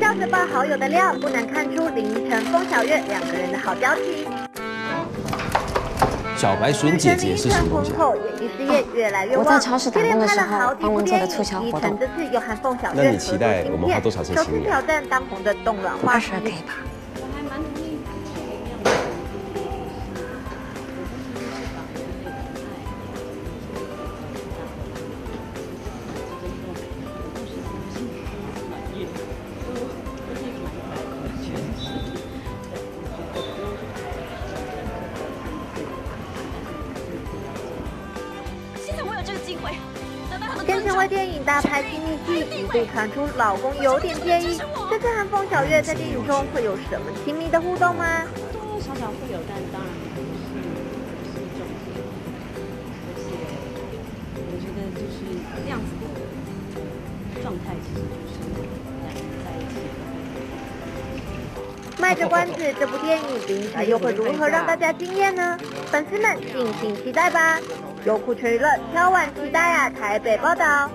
笑着抱好友的料，不难看出林依晨、风小月两个人的好标情。小白笋姐姐是什么东西、我在超市打工的时候，帮我做的促销活动。那你期待我们花多少钱请你？二十 K 吧。吧？跟成为电影大拍亲密剧，一度传出老公有点介意。这次和风小月在电影中会有什么亲密的互动吗？多多少少会有，但当然不是不是重点。而且我觉得就是这样子的状态，其实就是卖着关子，这部电影临时 又会如何让大家惊艳呢？粉丝们敬请期待吧！优酷娱乐，敲碗期待啊！台北报道。